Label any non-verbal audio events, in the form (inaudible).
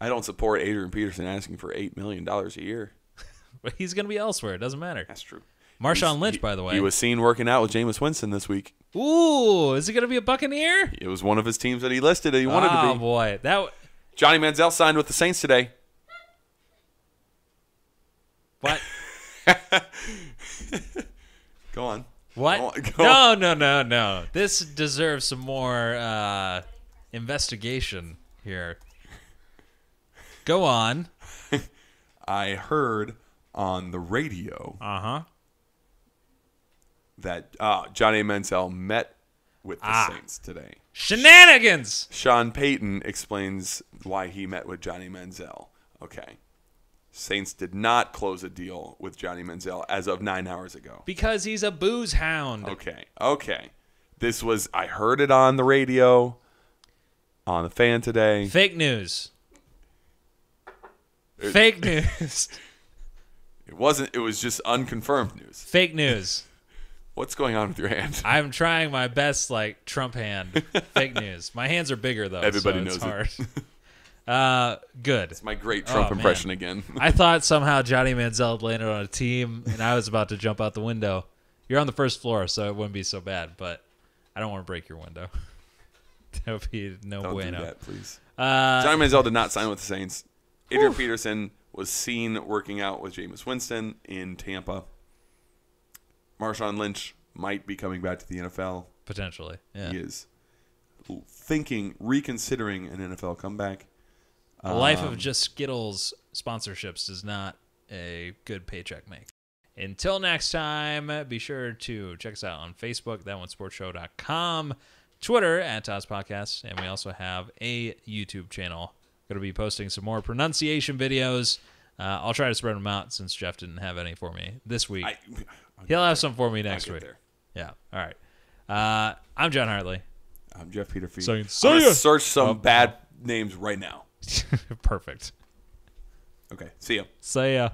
I don't support Adrian Peterson asking for eight million dollars a year. (laughs) But he's going to be elsewhere. It doesn't matter. That's true. Marshawn He's- Lynch, he- by the way. he was seen working out with Jameis Winston this week. Ooh, is he going to be a Buccaneer? It was one of his teams that he listed. That he wanted oh to be. Oh boy, that w- Johnny Manziel signed with the Saints today. what? (laughs) Go on. What? Go no, no, no, no. This deserves some more uh, investigation here. Go on. (laughs) I heard on the radio Uh huh. that uh, Johnny Manziel met with the Ah. Saints today. Shenanigans. Sean Payton explains why he met with Johnny Manziel. Okay. Saints did not close a deal with Johnny Manziel as of nine hours ago. Because he's a booze hound. Okay. Okay. This was, I heard it on the radio, on the fan today. Fake news. Fake news. (laughs) It wasn't, it was just unconfirmed news. Fake news. (laughs) What's going on with your hand? (laughs) I'm trying my best, like Trump hand. Fake news. My hands are bigger though. Everybody so knows it's it. hard. uh, good. It's my great Trump Oh, man. impression again. I thought somehow Johnny Manziel landed on a team, and I was about to jump out the window. You're on the first floor, so it wouldn't be so bad. But I don't want to break your window. that would be no Don't bueno. do that, please. Uh, Johnny Manziel did not sign with the Saints. Adrian Peterson was seen working out with Jameis Winston in Tampa. Marshawn Lynch might be coming back to the NFL. potentially, yeah. He is thinking, reconsidering an NFL comeback. A life Um, of just Skittles sponsorships does not a good paycheck make. Until next time, be sure to check us out on Facebook, thatonesportshow.com, Twitter at Toss Podcast, and we also have a YouTube channel. Going to be posting some more pronunciation videos. Uh, I'll try to spread them out since Geoff didn't have any for me this week. I, He'll have some for me next week. there. Yeah. All right. Uh, I'm John Hartley. I'm Geoff Peter Feet. Saying, I'm gonna search some Oh, bad names right now. (laughs) Perfect. Okay, see ya. See ya.